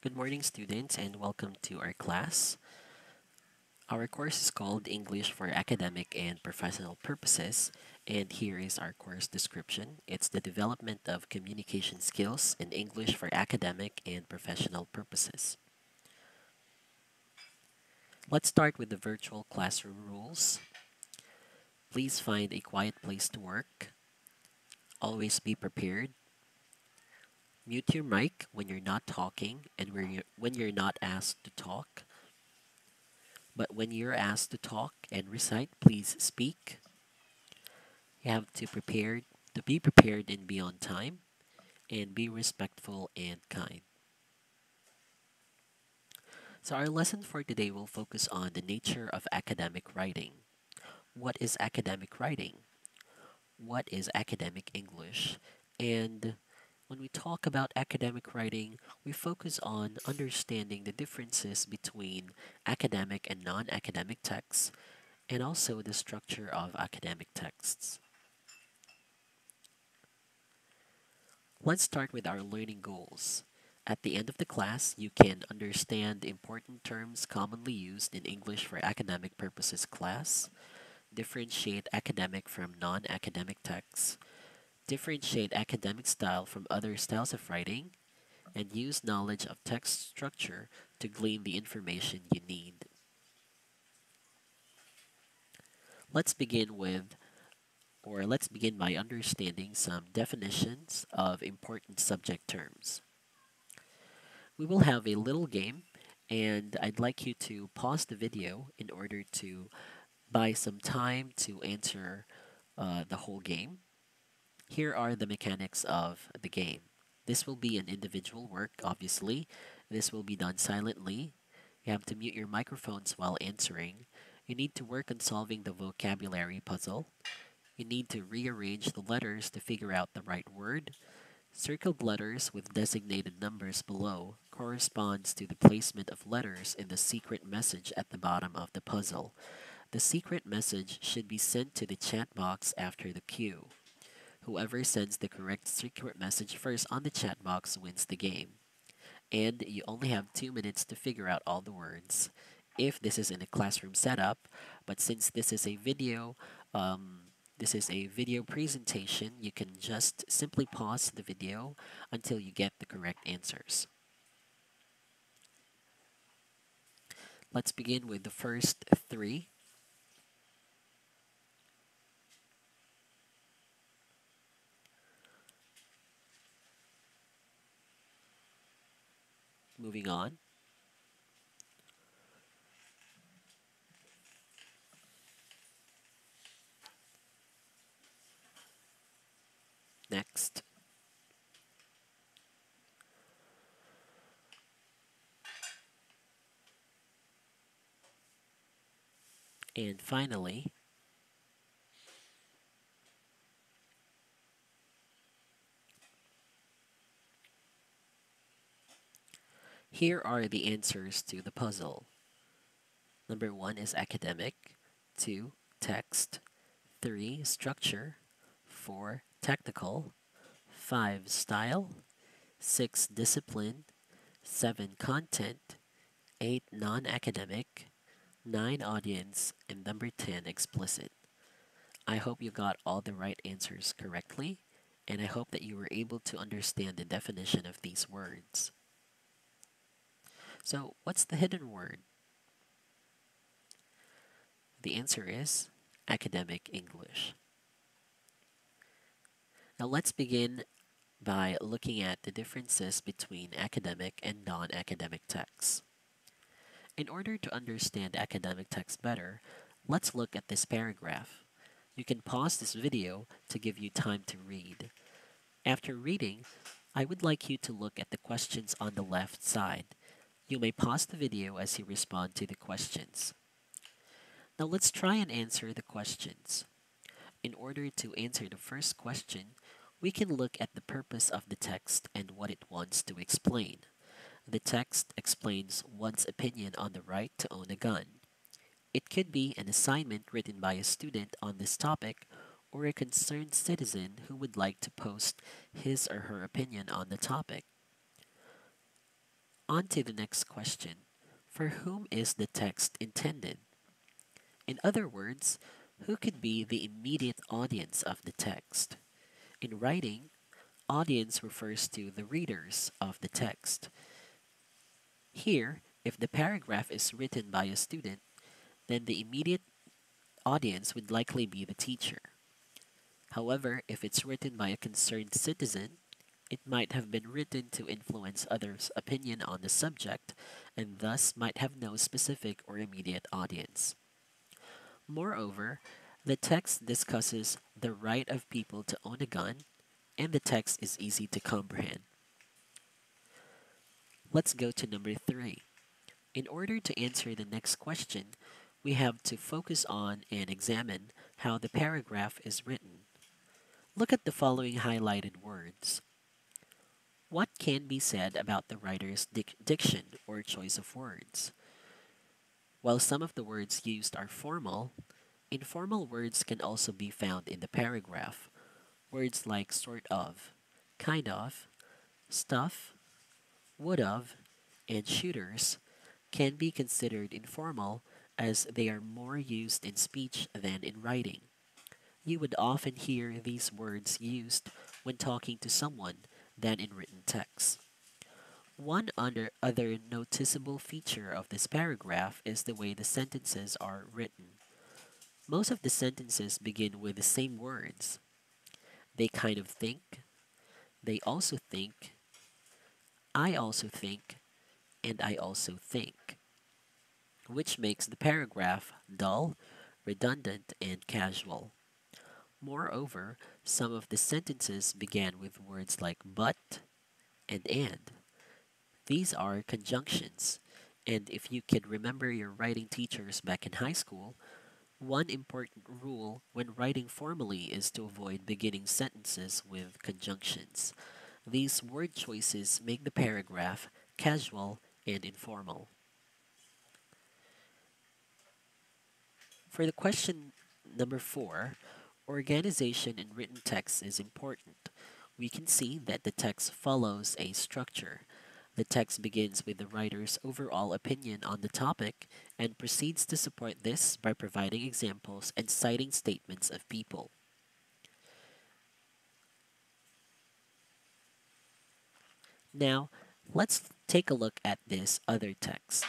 Good morning, students, and welcome to our class. Our course is called English for Academic and Professional Purposes, and here is our course description. It's the development of communication skills in English for academic and professional purposes. Let's start with the virtual classroom rules. Please find a quiet place to work. Always be prepared Mute your mic when you're not talking and when you're, when you're not asked to talk. But when you're asked to talk and recite, please speak. You have to prepare to be prepared and be on time and be respectful and kind. So our lesson for today will focus on the nature of academic writing. What is academic writing? What is academic English? And when we talk about academic writing, we focus on understanding the differences between academic and non academic texts, and also the structure of academic texts. Let's start with our learning goals. At the end of the class, you can understand important terms commonly used in English for academic purposes class, differentiate academic from non academic texts, differentiate academic style from other styles of writing, and use knowledge of text structure to glean the information you need. Let's begin with, or let's begin by understanding some definitions of important subject terms. We will have a little game, and I'd like you to pause the video in order to buy some time to answer uh, the whole game. Here are the mechanics of the game. This will be an individual work, obviously. This will be done silently. You have to mute your microphones while answering. You need to work on solving the vocabulary puzzle. You need to rearrange the letters to figure out the right word. Circled letters with designated numbers below corresponds to the placement of letters in the secret message at the bottom of the puzzle. The secret message should be sent to the chat box after the cue. Whoever sends the correct secret message first on the chat box wins the game. And you only have two minutes to figure out all the words if this is in a classroom setup. But since this is a video, um, this is a video presentation, you can just simply pause the video until you get the correct answers. Let's begin with the first three. Moving on. Next. And finally, Here are the answers to the puzzle. Number one is academic, two, text, three, structure, four, technical, five, style, six, discipline, seven, content, eight, non academic, nine, audience, and number 10, explicit. I hope you got all the right answers correctly, and I hope that you were able to understand the definition of these words. So, what's the hidden word? The answer is academic English. Now, let's begin by looking at the differences between academic and non academic texts. In order to understand academic texts better, let's look at this paragraph. You can pause this video to give you time to read. After reading, I would like you to look at the questions on the left side. You may pause the video as you respond to the questions. Now let's try and answer the questions. In order to answer the first question, we can look at the purpose of the text and what it wants to explain. The text explains one's opinion on the right to own a gun. It could be an assignment written by a student on this topic or a concerned citizen who would like to post his or her opinion on the topic. On to the next question. For whom is the text intended? In other words, who could be the immediate audience of the text? In writing, audience refers to the readers of the text. Here, if the paragraph is written by a student, then the immediate audience would likely be the teacher. However, if it's written by a concerned citizen, it might have been written to influence others' opinion on the subject and thus might have no specific or immediate audience. Moreover, the text discusses the right of people to own a gun, and the text is easy to comprehend. Let's go to number three. In order to answer the next question, we have to focus on and examine how the paragraph is written. Look at the following highlighted words. What can be said about the writer's dic diction or choice of words? While some of the words used are formal, informal words can also be found in the paragraph. Words like sort of, kind of, stuff, would of, and shooters can be considered informal as they are more used in speech than in writing. You would often hear these words used when talking to someone than in written text. One other noticeable feature of this paragraph is the way the sentences are written. Most of the sentences begin with the same words. They kind of think, they also think, I also think, and I also think, which makes the paragraph dull, redundant, and casual. Moreover, some of the sentences began with words like but and and. These are conjunctions, and if you can remember your writing teachers back in high school, one important rule when writing formally is to avoid beginning sentences with conjunctions. These word choices make the paragraph casual and informal. For the question number four, Organization in written text is important. We can see that the text follows a structure. The text begins with the writer's overall opinion on the topic and proceeds to support this by providing examples and citing statements of people. Now, let's take a look at this other text.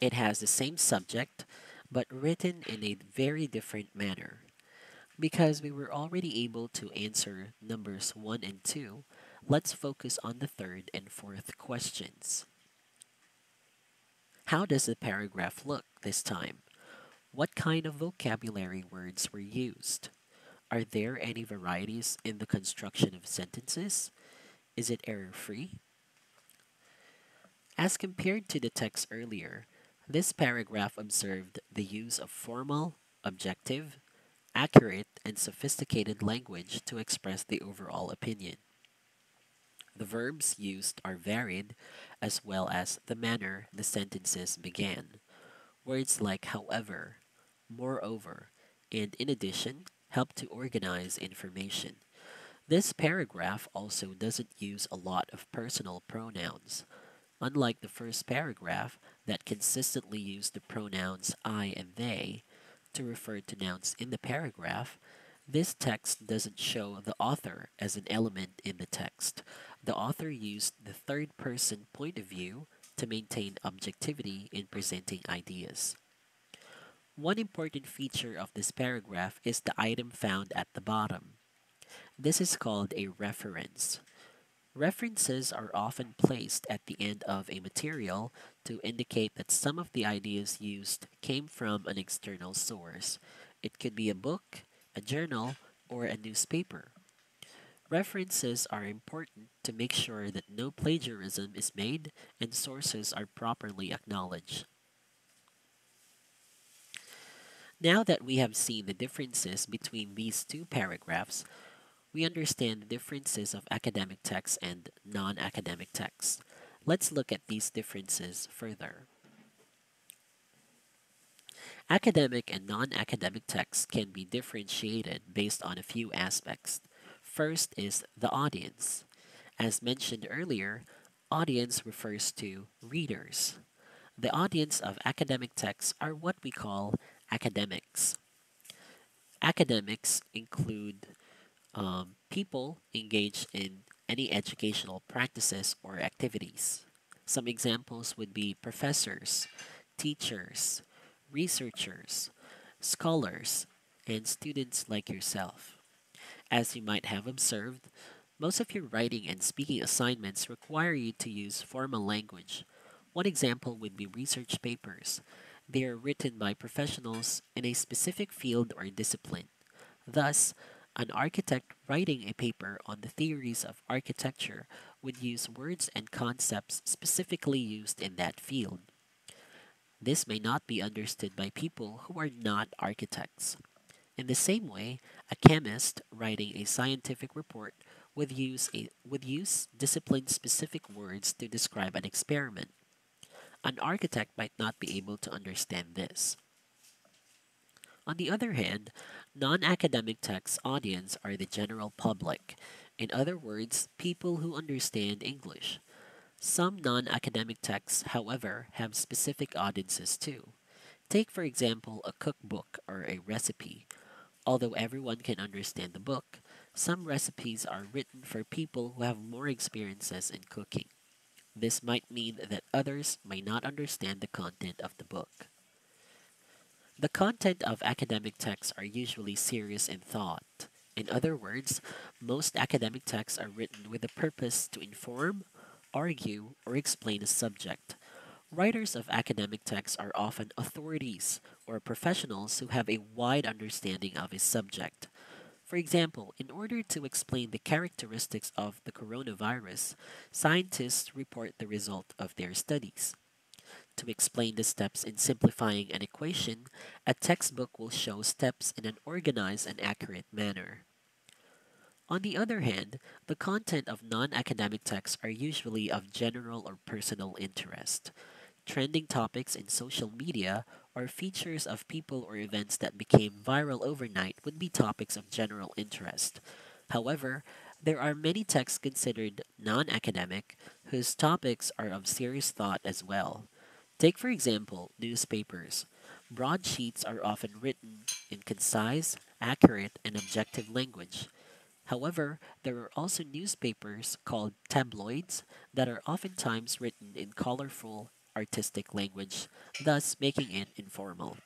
It has the same subject, but written in a very different manner. Because we were already able to answer numbers 1 and 2, let's focus on the third and fourth questions. How does the paragraph look this time? What kind of vocabulary words were used? Are there any varieties in the construction of sentences? Is it error-free? As compared to the text earlier, this paragraph observed the use of formal, objective, accurate, and sophisticated language to express the overall opinion. The verbs used are varied, as well as the manner the sentences began. Words like however, moreover, and in addition help to organize information. This paragraph also doesn't use a lot of personal pronouns. Unlike the first paragraph that consistently used the pronouns I and they to refer to nouns in the paragraph, this text doesn't show the author as an element in the text. The author used the third person point of view to maintain objectivity in presenting ideas. One important feature of this paragraph is the item found at the bottom. This is called a reference. References are often placed at the end of a material to indicate that some of the ideas used came from an external source. It could be a book, a journal, or a newspaper. References are important to make sure that no plagiarism is made and sources are properly acknowledged. Now that we have seen the differences between these two paragraphs, we understand the differences of academic texts and non-academic texts. Let's look at these differences further. Academic and non-academic texts can be differentiated based on a few aspects. First is the audience. As mentioned earlier, audience refers to readers. The audience of academic texts are what we call academics. Academics include um, people engaged in any educational practices or activities. Some examples would be professors, teachers, researchers, scholars, and students like yourself. As you might have observed, most of your writing and speaking assignments require you to use formal language. One example would be research papers. They are written by professionals in a specific field or discipline. Thus, an architect writing a paper on the theories of architecture would use words and concepts specifically used in that field. This may not be understood by people who are not architects. In the same way, a chemist writing a scientific report would use, a, would use discipline-specific words to describe an experiment. An architect might not be able to understand this. On the other hand, non-academic text audience are the general public. In other words, people who understand English. Some non-academic texts, however, have specific audiences too. Take for example a cookbook or a recipe. Although everyone can understand the book, some recipes are written for people who have more experiences in cooking. This might mean that others may not understand the content of the book. The content of academic texts are usually serious in thought. In other words, most academic texts are written with the purpose to inform, argue, or explain a subject. Writers of academic texts are often authorities or professionals who have a wide understanding of a subject. For example, in order to explain the characteristics of the coronavirus, scientists report the result of their studies. To explain the steps in simplifying an equation, a textbook will show steps in an organized and accurate manner. On the other hand, the content of non-academic texts are usually of general or personal interest trending topics in social media, or features of people or events that became viral overnight would be topics of general interest. However, there are many texts considered non academic whose topics are of serious thought as well. Take, for example, newspapers. Broadsheets are often written in concise, accurate, and objective language. However, there are also newspapers called tabloids that are oftentimes written in colorful artistic language, thus making it informal.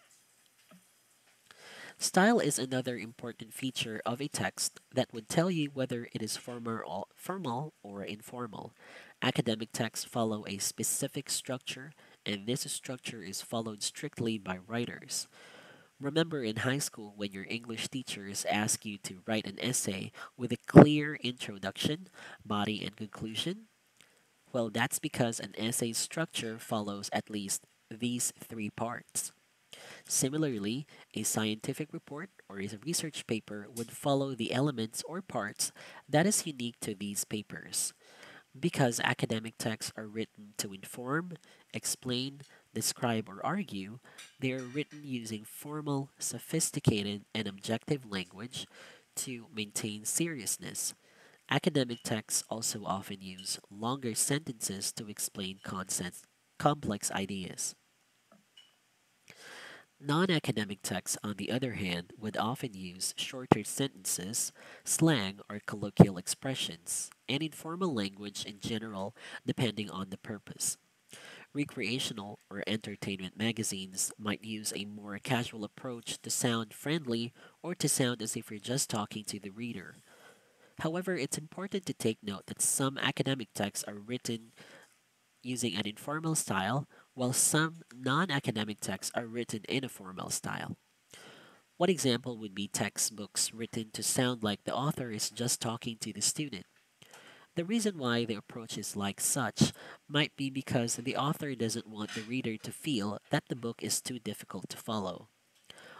Style is another important feature of a text that would tell you whether it is formal or informal. Academic texts follow a specific structure, and this structure is followed strictly by writers. Remember in high school when your English teachers ask you to write an essay with a clear introduction, body, and conclusion? Well, that's because an essay structure follows at least these three parts. Similarly, a scientific report or a research paper would follow the elements or parts that is unique to these papers. Because academic texts are written to inform, explain, describe, or argue, they are written using formal, sophisticated, and objective language to maintain seriousness, Academic texts also often use longer sentences to explain concepts, complex ideas. Non-academic texts, on the other hand, would often use shorter sentences, slang or colloquial expressions, and informal language in general depending on the purpose. Recreational or entertainment magazines might use a more casual approach to sound friendly or to sound as if you're just talking to the reader. However, it's important to take note that some academic texts are written using an informal style, while some non-academic texts are written in a formal style. One example would be textbooks written to sound like the author is just talking to the student. The reason why the approach is like such might be because the author doesn't want the reader to feel that the book is too difficult to follow.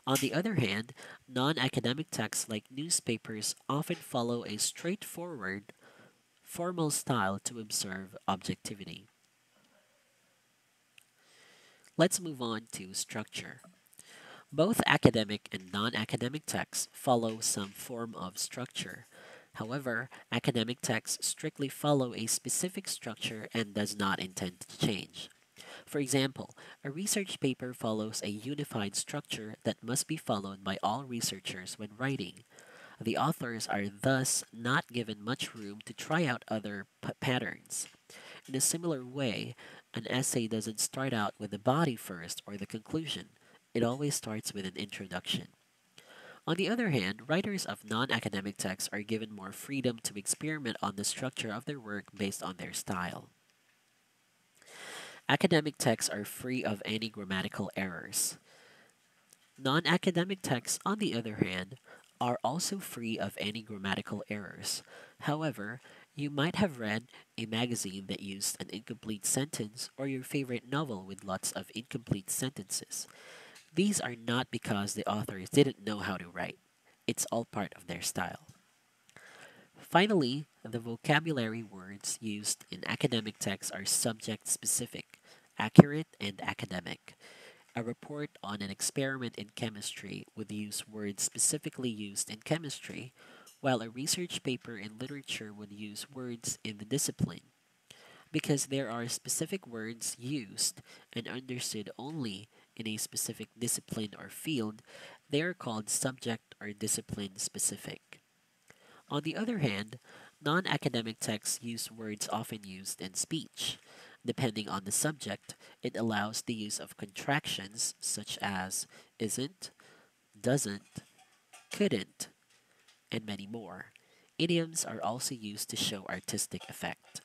On the other hand, non-academic texts like newspapers often follow a straightforward, formal style to observe objectivity. Let's move on to structure. Both academic and non-academic texts follow some form of structure. However, academic texts strictly follow a specific structure and does not intend to change. For example, a research paper follows a unified structure that must be followed by all researchers when writing. The authors are thus not given much room to try out other patterns. In a similar way, an essay doesn't start out with the body first or the conclusion, it always starts with an introduction. On the other hand, writers of non academic texts are given more freedom to experiment on the structure of their work based on their style. Academic texts are free of any grammatical errors. Non academic texts, on the other hand, are also free of any grammatical errors. However, you might have read a magazine that used an incomplete sentence or your favorite novel with lots of incomplete sentences. These are not because the authors didn't know how to write, it's all part of their style. Finally, the vocabulary words used in academic texts are subject specific, accurate, and academic. A report on an experiment in chemistry would use words specifically used in chemistry, while a research paper in literature would use words in the discipline. Because there are specific words used and understood only in a specific discipline or field, they are called subject or discipline specific. On the other hand, non academic texts use words often used in speech. Depending on the subject, it allows the use of contractions such as isn't, doesn't, couldn't, and many more. Idioms are also used to show artistic effect.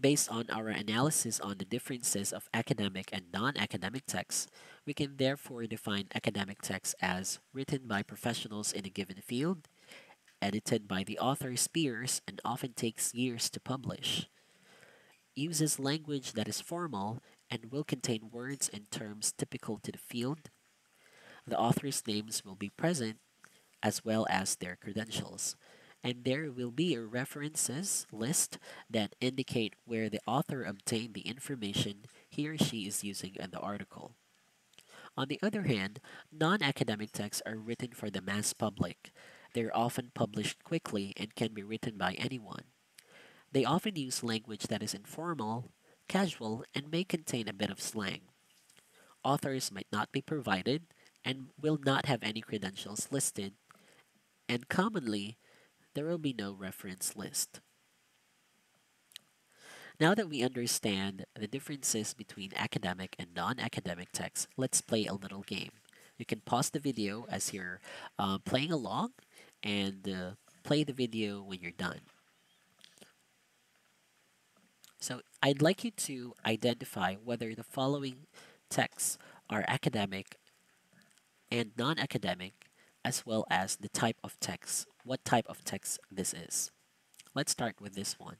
Based on our analysis on the differences of academic and non academic texts, we can therefore define academic texts as written by professionals in a given field, edited by the author's peers, and often takes years to publish, uses language that is formal and will contain words and terms typical to the field. The author's names will be present as well as their credentials and there will be a references list that indicate where the author obtained the information he or she is using in the article. On the other hand, non academic texts are written for the mass public. They are often published quickly and can be written by anyone. They often use language that is informal, casual, and may contain a bit of slang. Authors might not be provided and will not have any credentials listed, and commonly there will be no reference list. Now that we understand the differences between academic and non-academic texts, let's play a little game. You can pause the video as you're uh, playing along and uh, play the video when you're done. So I'd like you to identify whether the following texts are academic and non-academic as well as the type of text, what type of text this is. Let's start with this one.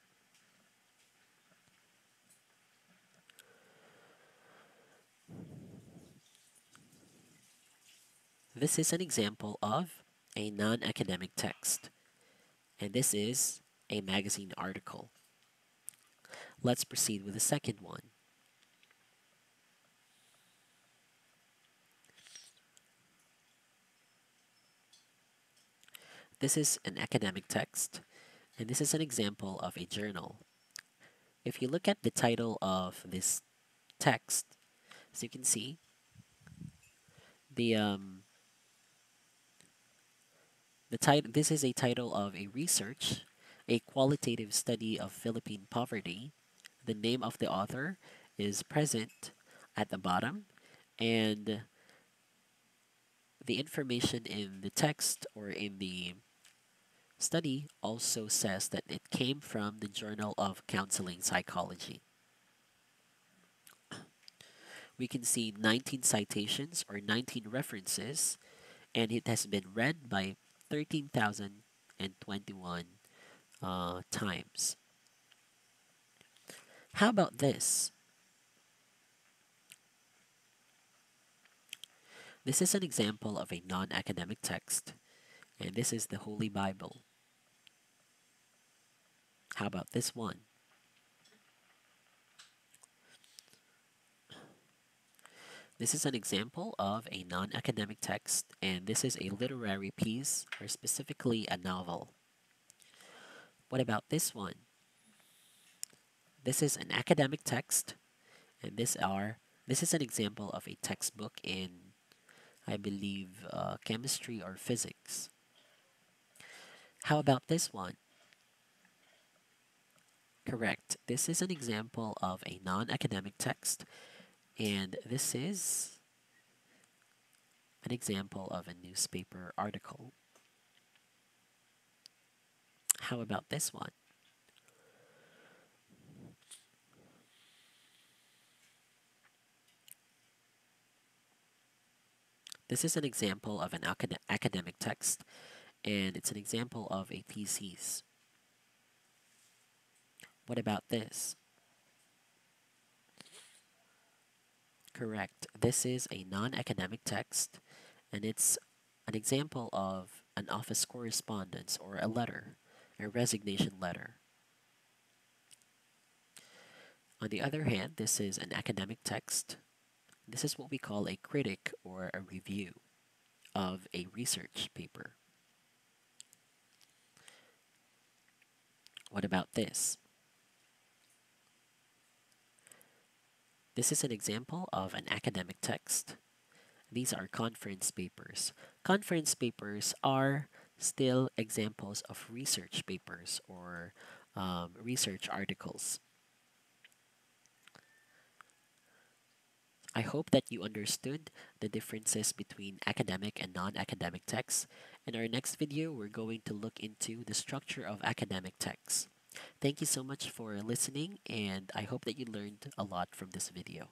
This is an example of a non-academic text, and this is a magazine article. Let's proceed with the second one. This is an academic text, and this is an example of a journal. If you look at the title of this text, as you can see, the um, the title this is a title of a research, a qualitative study of Philippine poverty. The name of the author is present at the bottom, and the information in the text or in the study also says that it came from the Journal of Counseling Psychology. We can see 19 citations or 19 references, and it has been read by 13,021 uh, times. How about this? This is an example of a non academic text, and this is the Holy Bible. How about this one? This is an example of a non-academic text, and this is a literary piece, or specifically a novel. What about this one? This is an academic text, and this are this is an example of a textbook in, I believe, uh, chemistry or physics. How about this one? Correct. This is an example of a non-academic text, and this is an example of a newspaper article. How about this one? This is an example of an acad academic text, and it's an example of a thesis. What about this? Correct. This is a non-academic text, and it's an example of an office correspondence or a letter, a resignation letter. On the other hand, this is an academic text. This is what we call a critic or a review of a research paper. What about this? This is an example of an academic text. These are conference papers. Conference papers are still examples of research papers or um, research articles. I hope that you understood the differences between academic and non-academic texts. In our next video, we're going to look into the structure of academic texts. Thank you so much for listening and I hope that you learned a lot from this video.